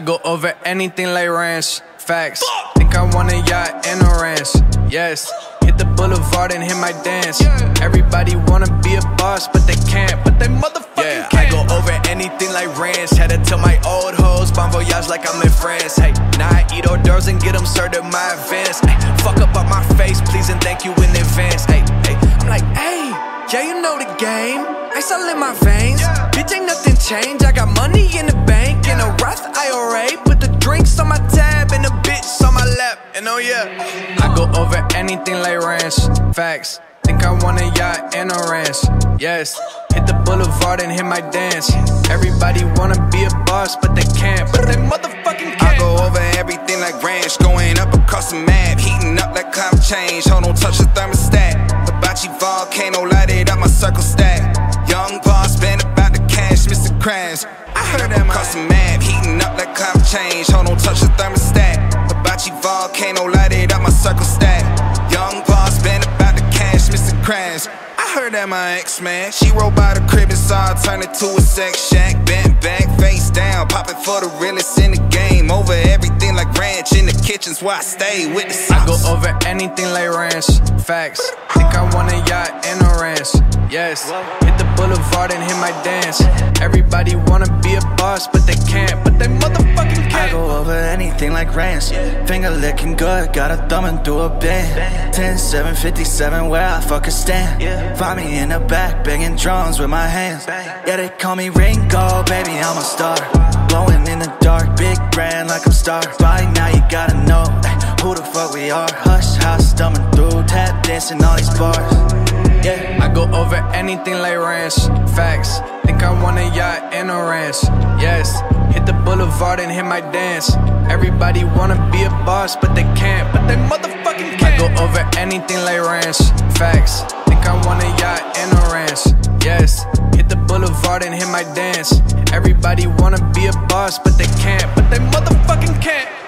go over anything like ranch. Facts. Think I want a yacht and a ranch. Yes. Hit the boulevard and hit my dance. Everybody wanna be a boss, but they can't. But they motherfucking yeah, can't. I go over anything like ranch. Headed to my old hoes, bon voyage like I'm in France. Hey, now I eat hors d'oeuvres and get them served at my advance. Hey, fuck up on my face, please and thank you in advance. Hey, hey, I'm like, hey, yeah, you know the game. Ice all in my veins. Bitch, ain't nothing changed. I got money in the bank and a Roth IRA. Put the drinks on my tab and a bitch on my lap. And oh yeah, I go over anything like ranch. Facts. Think I want a yacht and a ranch. Yes. Hit the boulevard and hit my dance. Everybody wanna be a boss, but they can't. But they motherfucking can't. I go over everything like ranch. Going up across the map. Heating up like climate change. Hold on, touch the thermostat. Hibachi volcano, light it up my circle stack. Krabs. I heard that across map. Heating up like climate change. Hold on, touch the thermostat. Hibachi volcano, light it up my circle stack. Young boss, been about the cash, Mr. Krabs. I heard that my ex man. She rolled by the crib and saw I turn it to a sex shack. Bent back, face down, popping for the realest in the game. Over everything like ranch in the kitchen's where I stay with the sauce. I go over anything like ranch. Facts. Think I want a yacht and a ranch. Yes. Hit the boulevard and hit my dance. Everybody wanna be a boss, but they can't. But they motherfucking can't. I go over anything like ranch. Finger licking good, got a thumb and through a band. 10, 7, 57, where I fucking stand. Find me in the back, banging drums with my hands. Yeah, they call me Ringo, baby, I'm a star. Blowing in the dark, big brand like I'm star. By now you gotta know eh, who the fuck we are. Hush house, stumbling through, dancing all these bars. Yeah, I go over anything like ranch. Facts. Think I want a yacht and a ranch. Yes. Hit the boulevard and hit my dance. Everybody wanna be a boss, but they can't. But they motherfucking can't. I go over anything like ranch. Facts. Think I want a yacht and a ranch. Yes. Hit the boulevard and hit my dance. Everybody wanna be a boss, but they can't. But they motherfucking can't.